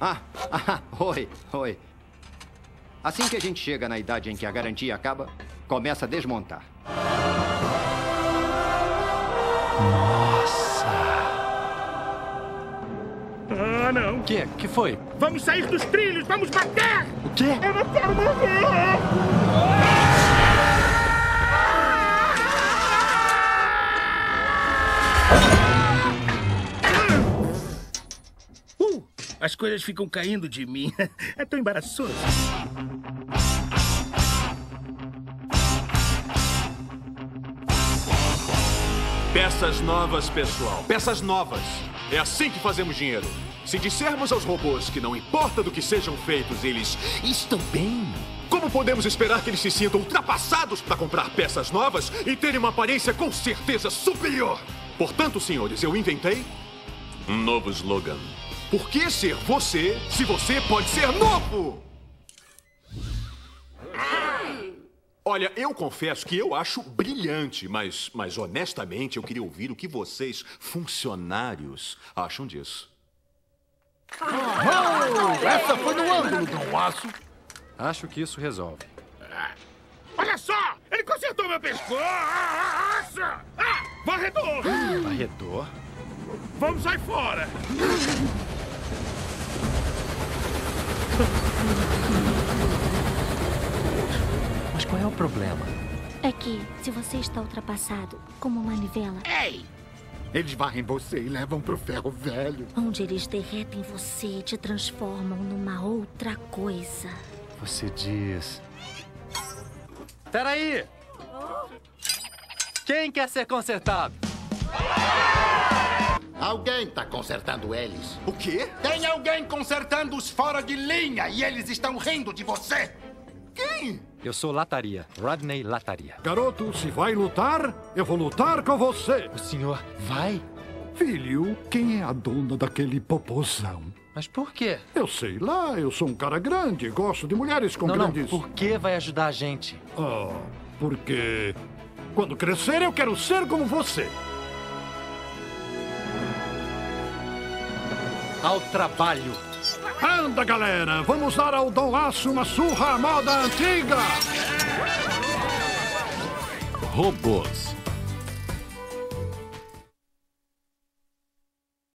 Ah, oi, oi. Assim que a gente chega na idade em que a garantia acaba, começa a desmontar. Nossa! Ah, não. O quê? O que foi? Vamos sair dos trilhos, vamos bater! O quê? Eu não quero morrer! Uh, as coisas ficam caindo de mim. É tão embaraçoso. Peças novas, pessoal. Peças novas. É assim que fazemos dinheiro. Se dissermos aos robôs que não importa do que sejam feitos, eles estão bem. Como podemos esperar que eles se sintam ultrapassados para comprar peças novas e terem uma aparência com certeza superior? Portanto, senhores, eu inventei um novo slogan. Por que ser você se você pode ser novo? Olha, eu confesso que eu acho brilhante, mas, mas honestamente eu queria ouvir o que vocês, funcionários, acham disso. Essa foi no ângulo, Dom Aço. Acho que isso resolve. Olha só! Ele consertou meu pescoço! Ah, varredor! Varredor? Vamos sair fora! Mas qual é o problema? É que, se você está ultrapassado como uma manivela, Ei! Eles varrem você e levam pro ferro velho. onde eles derretem você e te transformam numa outra coisa. Você diz. Peraí! Quem quer ser consertado? Alguém tá consertando eles. O quê? Tem alguém consertando os fora de linha e eles estão rindo de você. Quem? Eu sou Lataria, Rodney Lataria. Garoto, se vai lutar, eu vou lutar com você. O senhor vai? Filho, quem é a dona daquele popozão? Mas por quê? Eu sei lá, eu sou um cara grande, gosto de mulheres com não, grandes. não, por que vai ajudar a gente? Ah, porque quando crescer eu quero ser como você. Ao trabalho! Anda, galera, vamos dar ao Dom Aço uma surra à moda antiga. Robôs.